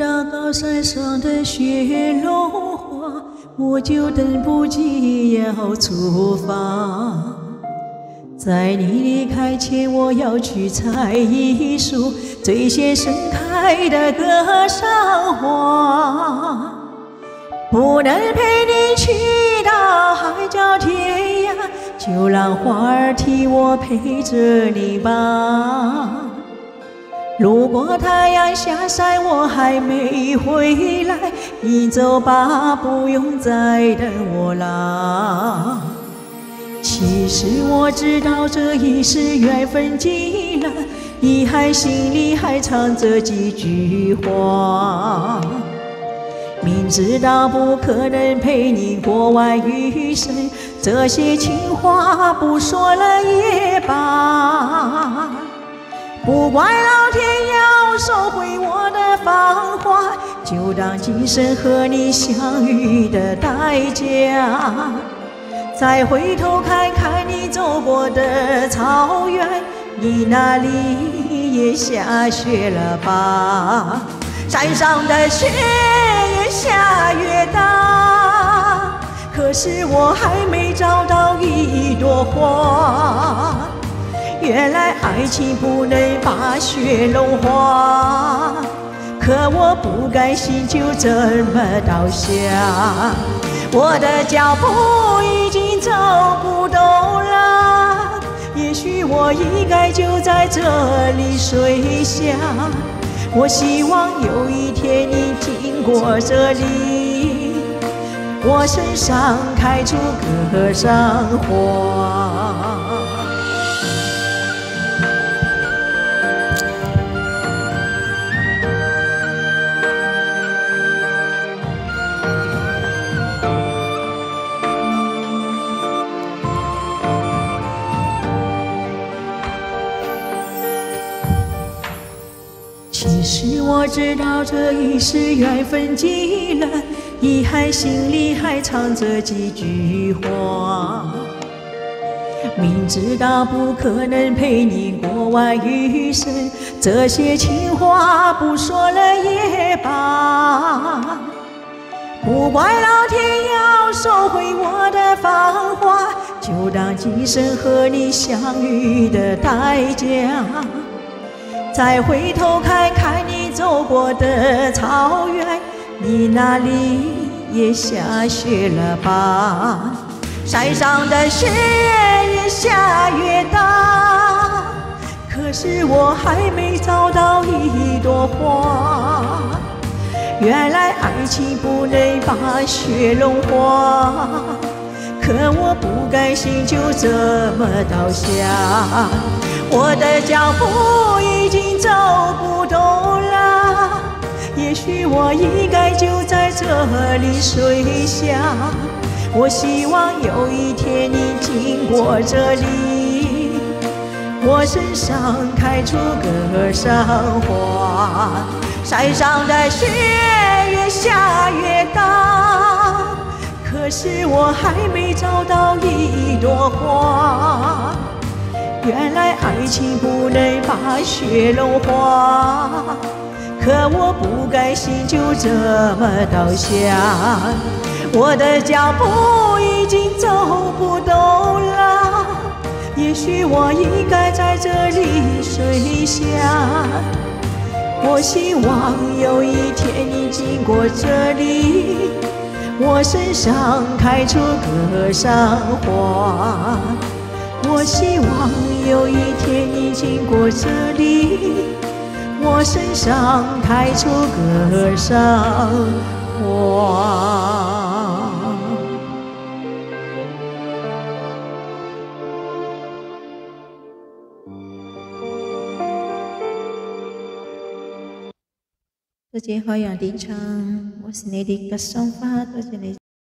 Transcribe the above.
到高山上的雪融化，我就等不及要出发。在你离开前，我要去采一束最先盛开的格桑花。不能陪你去到海角天涯，就让花儿替我陪着你吧。如果太阳下山我还没回来，你走吧，不用再等我啦。其实我知道这一世缘分尽了，你还心里还藏着几句话。明知道不可能陪你过完余生，这些情话不说了也罢。不怪老天要收回我的芳华，就当今生和你相遇的代价。再回头看看你走过的草原，你那里也下雪了吧？山上的雪越下越大，可是我还没找到一朵花。原来爱情不能把雪融化，可我不甘心就这么倒下。我的脚步已经走不动了，也许我应该就在这里睡下。我希望有一天你经过这里，我身上开出格桑花。其实我知道这一世缘分尽了，遗憾心里还藏着几句话。明知道不可能陪你过完余生，这些情话不说了也罢。不怪老天要收回我的芳华，就当今生和你相遇的代价。再回头看看你走过的草原，你那里也下雪了吧？山上的雪越下越大，可是我还没找到一朵花。原来爱情不能把雪融化，可我不甘心就这么倒下。我的脚步已已经走不动了，也许我应该就在这里睡下。我希望有一天你经过这里，我身上开出格桑花。山上的雪越下越大，可是我还没找到一朵花。原来爱情不能把雪融化，可我不甘心就这么倒下。我的脚步已经走不动了，也许我应该在这里睡下。我希望有一天你经过这里，我身上开出格桑花。我希望有一天你经过这里，我身上开出格桑花。多谢海洋点唱，我是你的格桑花，多谢你。